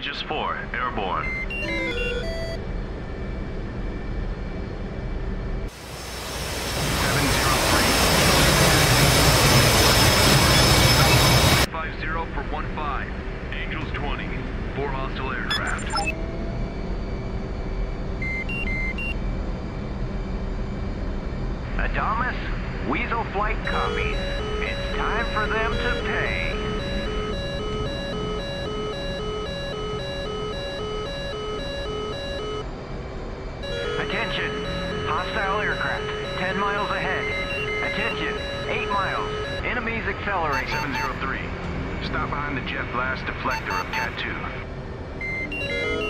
Aegis 4, airborne. Attention! Hostile aircraft, 10 miles ahead. Attention, 8 miles. Enemies accelerating. 703, stop behind the jet blast deflector of Cat 2.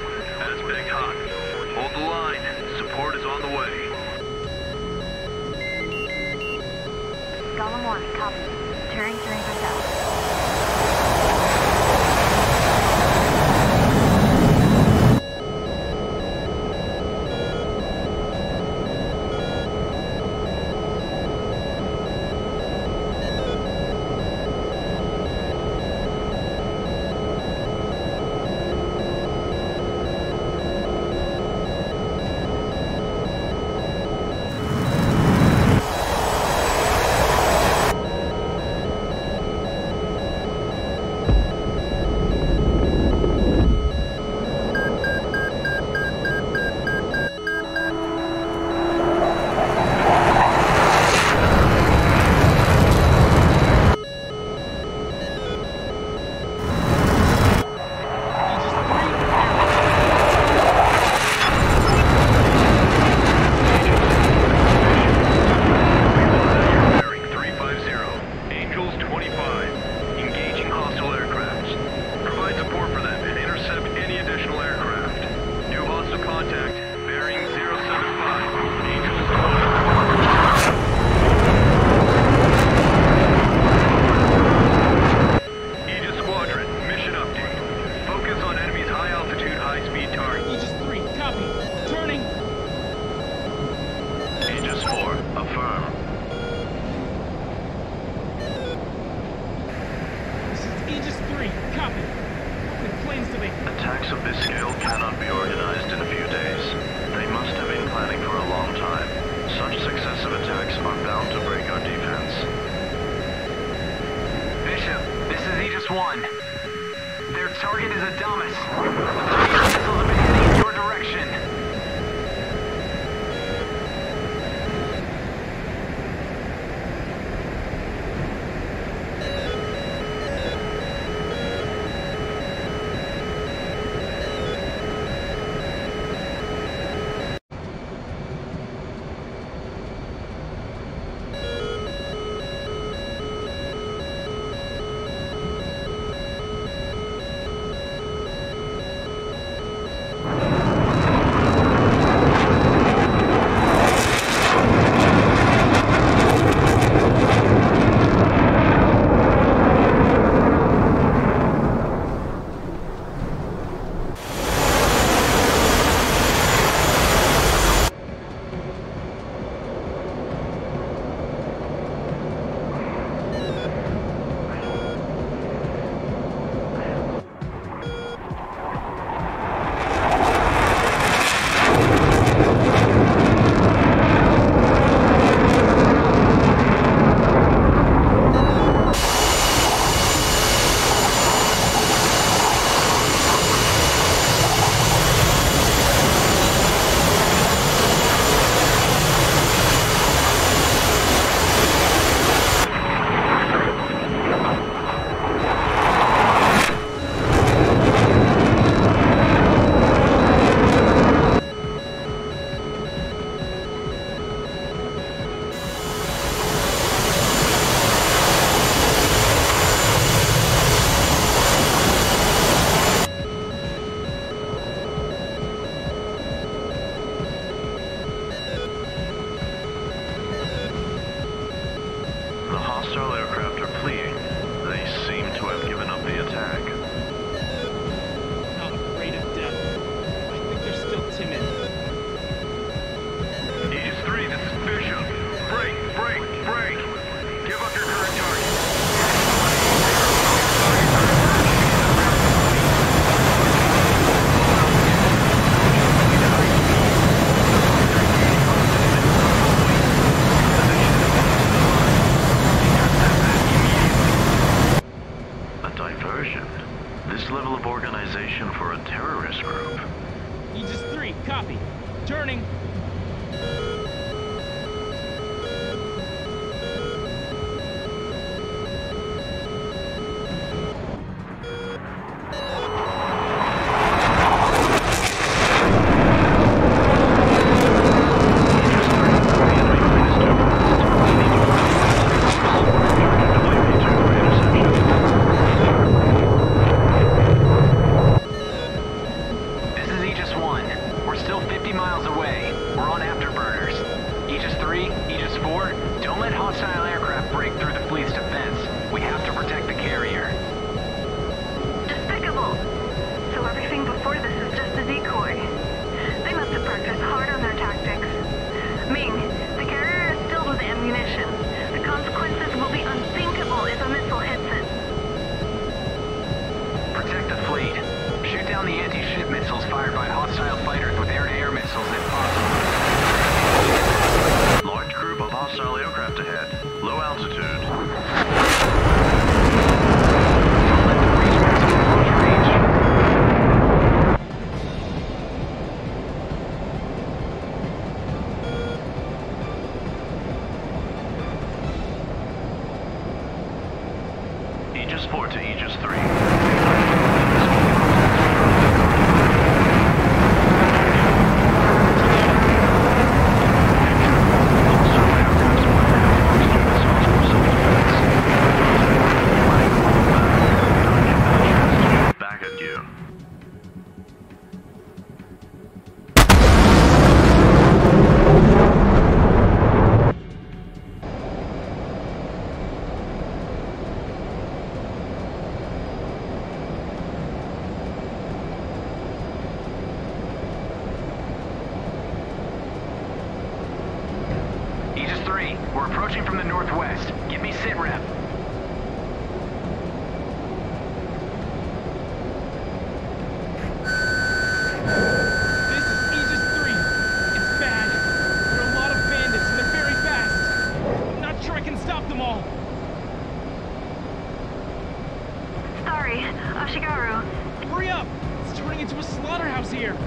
Project Hawk. Hold the line. Support is on the way. Golem 1, copy. Turning 3%. Hostile aircraft 4 to Aegis 3. Ashigaru. Hurry up! It's turning into a slaughterhouse here.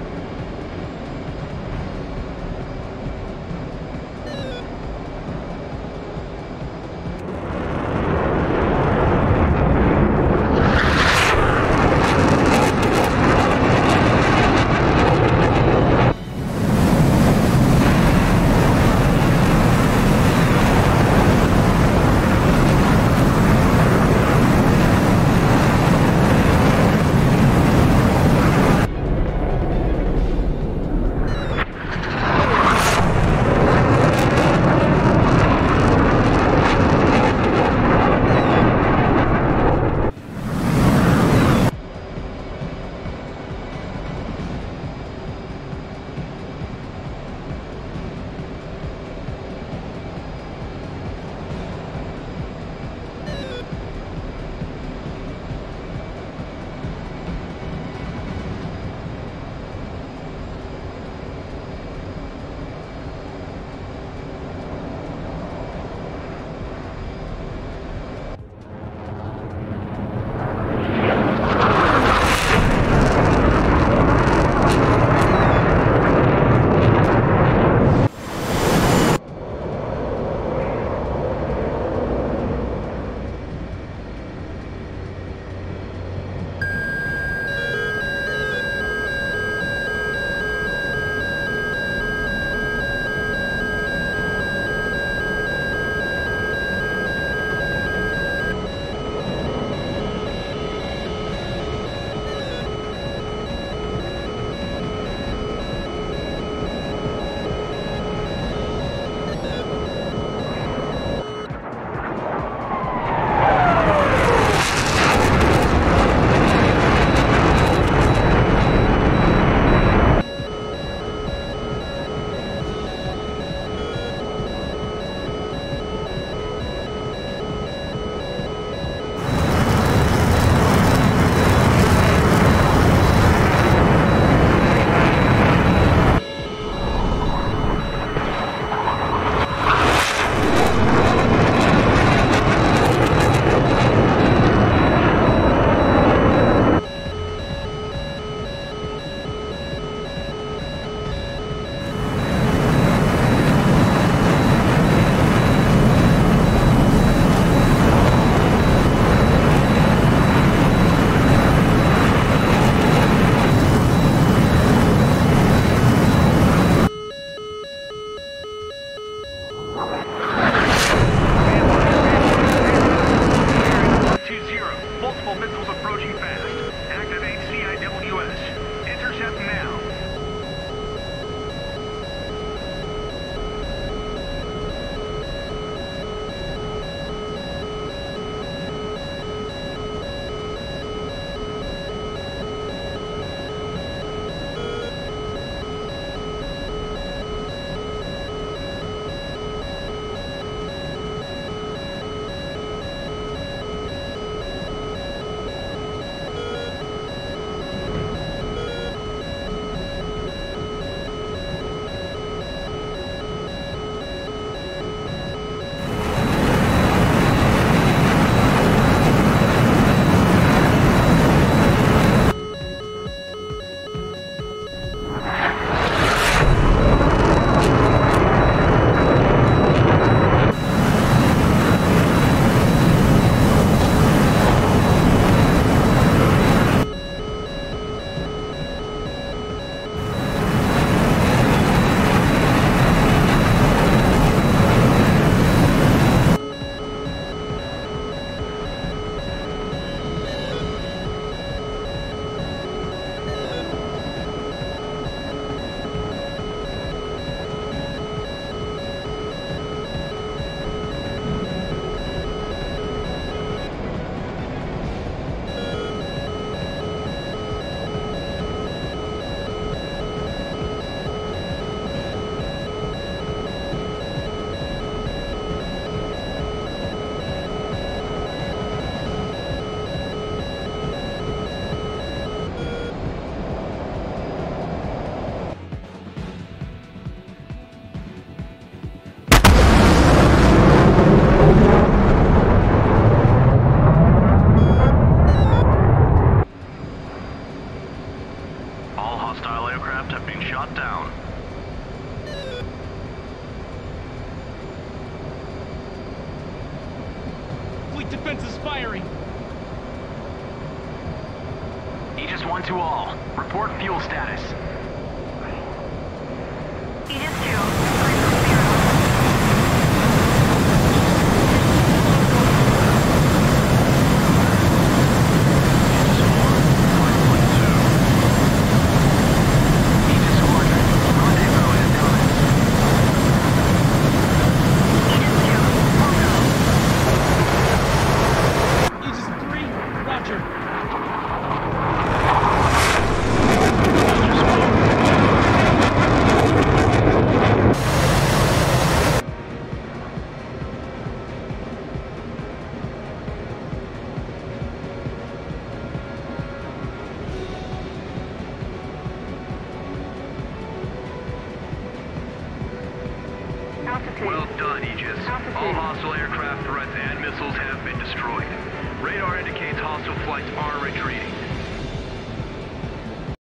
Aegis 1 to all. Report fuel status.